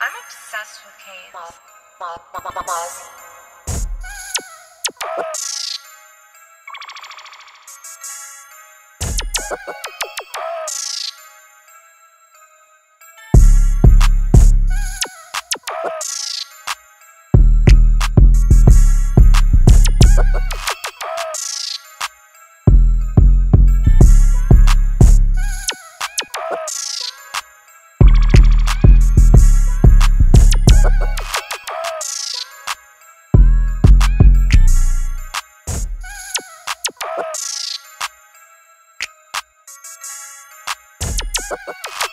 I'm obsessed with Kate. Ma, Maz. Kate.